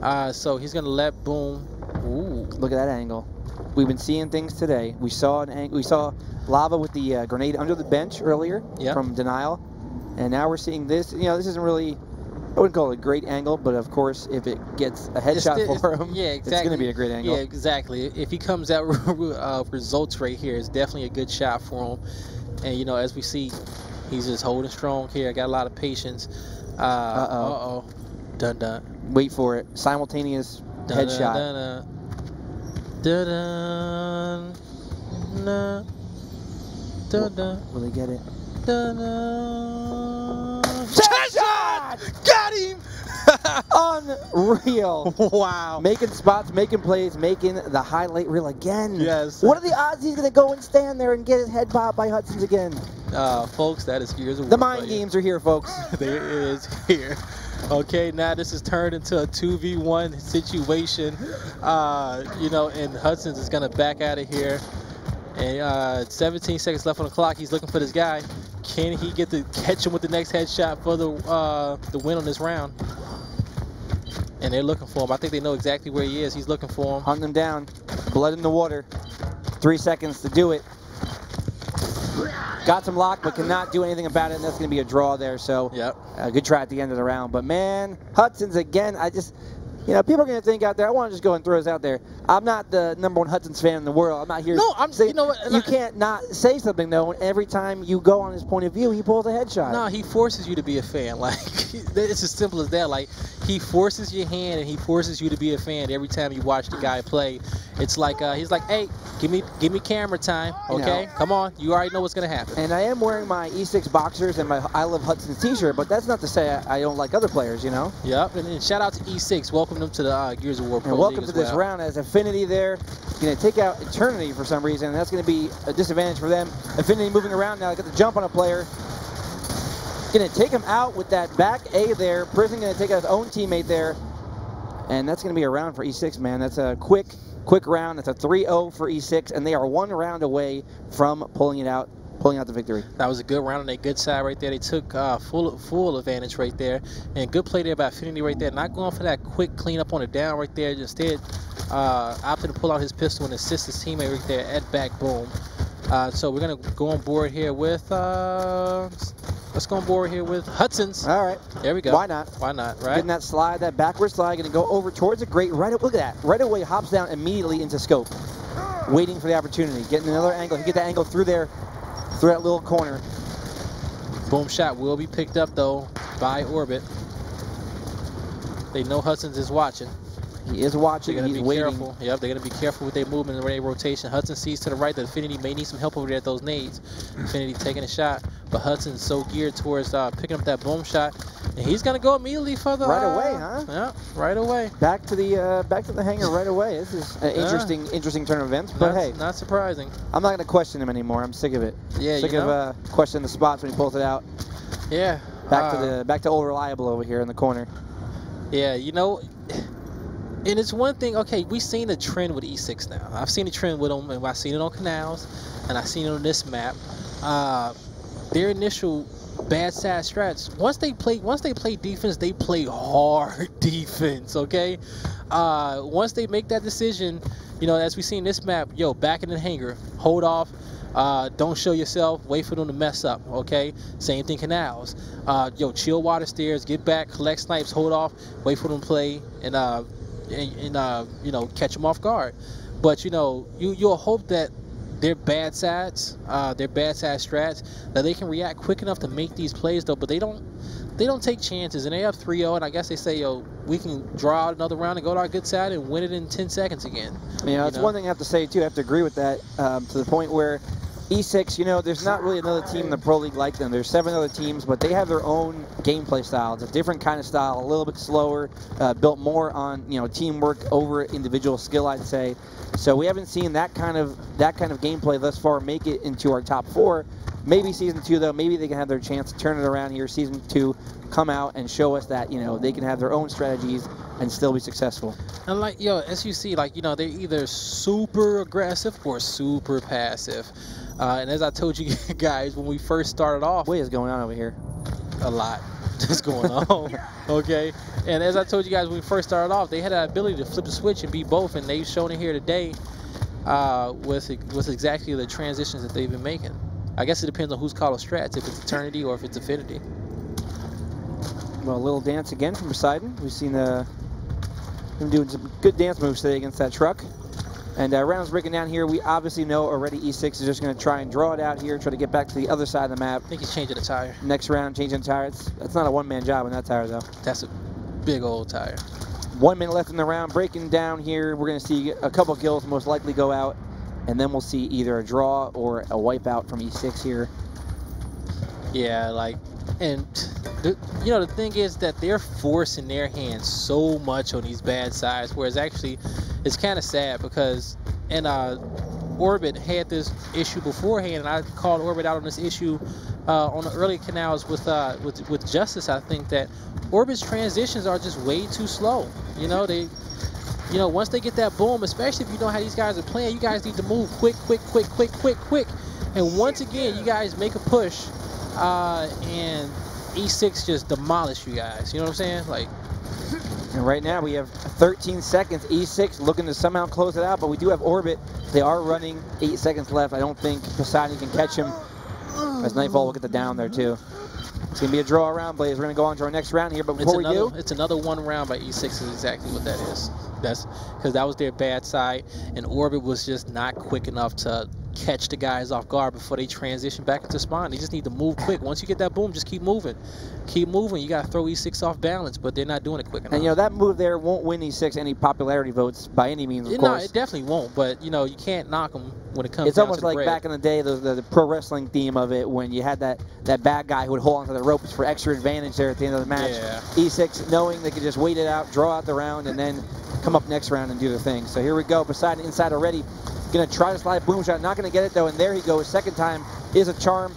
Uh, so he's going to let Boom. Ooh. Look at that angle. We've been seeing things today. We saw an ang- we saw lava with the uh, grenade under the bench earlier yep. from denial, and now we're seeing this. You know, this isn't really I wouldn't call it a great angle, but of course, if it gets a headshot for him, yeah, exactly. it's going to be a great angle. Yeah, exactly. If he comes out uh, results right here, it's definitely a good shot for him. And you know, as we see, he's just holding strong here. Got a lot of patience. Uh, uh oh. Uh oh. Dun dun. Wait for it. Simultaneous dun, headshot. Dun dun. Dun dun. Dun dun. Will they get it? Dun dun. Headshot! Got him! Unreal. Wow. Making spots, making plays, making the highlight reel again. Yes. What are the odds he's going to go and stand there and get his head popped by Hudson's again? Uh, folks, that is years of The mind games are here, folks. there is here. Okay, now this is turned into a 2v1 situation. Uh, you know, and Hudson's is going to back out of here. And uh, 17 seconds left on the clock. He's looking for this guy. can he get to catch him with the next headshot for the uh, the win on this round? And they're looking for him. I think they know exactly where he is. He's looking for him. Hunting him down. Blood in the water. Three seconds to do it. Got some lock, but cannot do anything about it, and that's going to be a draw there. So, yep. a good try at the end of the round. But man, Hudson's again. I just, you know, people are going to think out there. I want to just go and throw this out there. I'm not the number one Hudson's fan in the world. I'm not here. No, I'm. Saying, you know what? You can't not say something though. And every time you go on his point of view, he pulls a headshot. No, he forces you to be a fan. Like it's as simple as that. Like he forces your hand and he forces you to be a fan every time you watch the guy play. It's like uh, he's like, hey, give me give me camera time, okay? You know, Come on, you already know what's gonna happen. And I am wearing my E6 boxers and my I Love Hudson's T-shirt, but that's not to say I, I, don't like other players, you know. Yep, and, and, shout out to E6. Welcome them to the uh, Gears of War Pro And welcome to this well. round as Affinity there. Going to take out Eternity for some reason, and that's going to be a disadvantage for them. Affinity moving around now, they got the jump on a player. Going to take him out with that back A there. Prison going to take out his own teammate there. And that's going to be a round for E6, man. That's a quick, quick round. That's a 3-0 for E6, and they are one round away from pulling it out pulling out the victory. That was a good round on their good side right there. They took uh, full full advantage right there. And good play there by Affinity right there. Not going for that quick cleanup on the down right there. Instead, uh, opted to pull out his pistol and assist his teammate right there at back boom. Uh, so we're going to go on board here with, uh, let's go on board here with Hudson's. All right. There we go. Why not? Why not, right? Getting that slide, that backward slide, going to go over towards the grate. Right, look at that. Right away, hops down immediately into scope. Waiting for the opportunity. Getting another angle. He get that angle through there, through that little corner. Boom shot will be picked up, though, by Orbit. They know Hudson's is watching. He is watching. They're gonna He's be waiting. careful. Yep, they're gonna be careful with their movement and their rotation. Hudson sees to the right that Affinity may need some help over there at those nades. Affinity taking a shot, but Hudson's so geared towards uh, picking up that boom shot, and he's gonna go immediately for the right uh, away, huh? Yeah, right away. Back to the uh, back to the hangar right away. This is an interesting interesting turn of events, but not, hey, not surprising. I'm not gonna question him anymore. I'm sick of it. Yeah, sick you know? of uh, questioning the spots when he pulls it out. Yeah. Back to the back to old reliable over here in the corner. Yeah, you know, and it's one thing, okay, we've seen a trend with E6 now. I've seen a trend with them, and I've seen it on Canals, and I've seen it on this map. Uh, their initial bad side strats, once they play once they play defense, they play hard defense, okay? Uh, once they make that decision, you know, as we see in this map, yo, back in the hangar, hold off, uh, don't show yourself. Wait for them to mess up. Okay. Same thing canals. Uh, yo, chill water stairs. Get back. Collect snipes. Hold off. Wait for them to play and uh, and, and uh, you know catch them off guard. But you know you you'll hope that their bad sides, uh, their bad side strats, that they can react quick enough to make these plays though. But they don't they don't take chances and they have 3-0 and I guess they say yo we can draw out another round and go to our good side and win it in 10 seconds again. You know, that's one thing I have to say too. I have to agree with that um, to the point where E6, you know, there's not really another team in the Pro League like them. There's seven other teams, but they have their own gameplay style. It's a different kind of style, a little bit slower, uh, built more on you know teamwork over individual skill, I'd say. So we haven't seen that kind of that kind of gameplay thus far make it into our top four. Maybe season two though, maybe they can have their chance to turn it around here. Season two, come out and show us that you know they can have their own strategies and still be successful. And like yo, as you see, like you know they're either super aggressive or super passive. Uh, and as I told you guys when we first started off, what is going on over here? A lot is going on. okay. And as I told you guys when we first started off, they had that ability to flip the switch and be both, and they've shown it here today uh, with with exactly the transitions that they've been making. I guess it depends on who's calling strats, if it's Eternity or if it's Affinity. Well, a little dance again from Poseidon. We've seen uh, him doing some good dance moves today against that truck. And uh, rounds breaking down here. We obviously know already E6 is just going to try and draw it out here, try to get back to the other side of the map. I think he's changing the tire. Next round, changing the tire. It's, that's not a one-man job on that tire, though. That's a big old tire. One minute left in the round. Breaking down here, we're going to see a couple kills most likely go out. And then we'll see either a draw or a wipeout from E6 here. Yeah, like, and the, you know the thing is that they're forcing their hands so much on these bad sides, whereas actually it's kind of sad because and uh, Orbit had this issue beforehand, and I called Orbit out on this issue uh, on the early canals with uh, with with Justice. I think that Orbit's transitions are just way too slow. You know they. You know, once they get that boom, especially if you know how these guys are playing, you guys need to move quick, quick, quick, quick, quick, quick. And once again, you guys make a push uh, and E6 just demolished you guys. You know what I'm saying? Like. And right now we have 13 seconds. E6 looking to somehow close it out, but we do have Orbit. They are running eight seconds left. I don't think Poseidon can catch him. As Nightfall will get the down there too. It's to be a draw round, Blaze. We're going to go on to our next round here, but before it's another, we do... It's another one round by E6 is exactly what that is. That's because that was their bad side, and Orbit was just not quick enough to catch the guys off guard before they transition back into spawn. They just need to move quick. Once you get that boom, just keep moving. Keep moving. You got to throw E6 off balance, but they're not doing it quick enough. And, you know, that move there won't win E6 any popularity votes by any means, of it, course. No, it definitely won't, but, you know, you can't knock them when it comes It's almost like back in the day, the, the, the, pro wrestling theme of it, when you had that, that bad guy who would hold onto the ropes for extra advantage there at the end of the match. Yeah. E6 knowing they could just wait it out, draw out the round, and then come up next round and do the thing. So here we go. Poseidon inside already. Going to try to slide boom shot. Not going to get it though. And there he goes. Second time is a charm.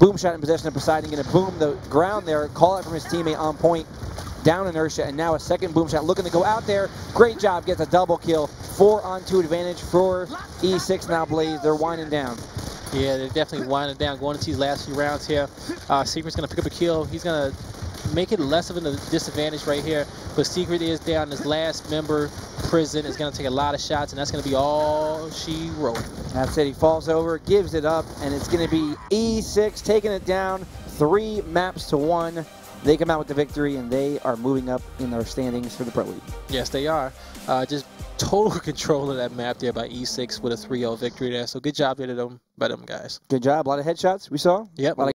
Boom shot in possession of Poseidon. To boom the ground there. Call out from his teammate on point. Down inertia. And now a second boom shot looking to go out there. Great job. Gets a double kill. Four on two advantage for E6 now Blaze. They're winding down. Yeah, they're definitely winding down. Going into these last few rounds here. Uh, Secret's going to pick up a kill. He's going to make it less of a disadvantage right here. But Secret is down. His last member, Prison, is going to take a lot of shots, and that's going to be all she wrote. That's it. He falls over, gives it up, and it's going to be E6 taking it down three maps to one. They come out with the victory, and they are moving up in their standings for the Pro League. Yes, they are. Uh, just total control of that map there by E6 with a 3-0 victory there. So good job by them, by them guys. Good job. A lot of headshots we saw. Yep.